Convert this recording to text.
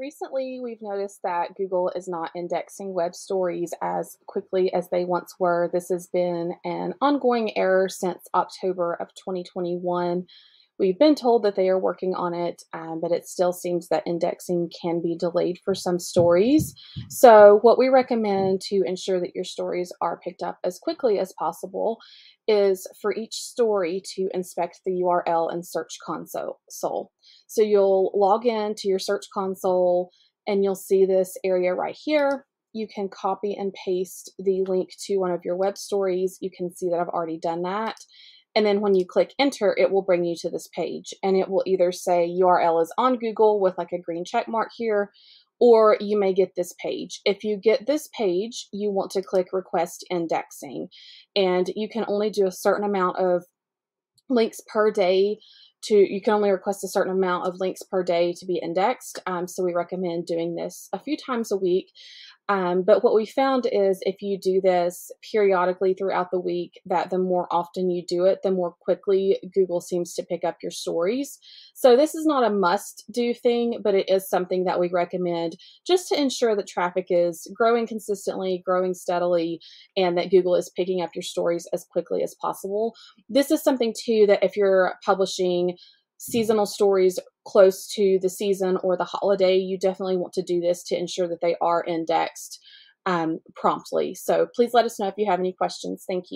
Recently, we've noticed that Google is not indexing web stories as quickly as they once were. This has been an ongoing error since October of 2021. We've been told that they are working on it, um, but it still seems that indexing can be delayed for some stories. So, what we recommend to ensure that your stories are picked up as quickly as possible is for each story to inspect the URL in Search Console. So, you'll log in to your Search Console and you'll see this area right here. You can copy and paste the link to one of your web stories. You can see that I've already done that and then when you click enter, it will bring you to this page and it will either say URL is on Google with like a green check mark here, or you may get this page. If you get this page, you want to click request indexing and you can only do a certain amount of links per day to you can only request a certain amount of links per day to be indexed um, so we recommend doing this a few times a week um, but what we found is if you do this periodically throughout the week, that the more often you do it, the more quickly Google seems to pick up your stories. So this is not a must do thing, but it is something that we recommend just to ensure that traffic is growing consistently, growing steadily, and that Google is picking up your stories as quickly as possible. This is something too that if you're publishing seasonal stories close to the season or the holiday, you definitely want to do this to ensure that they are indexed um, promptly. So please let us know if you have any questions. Thank you.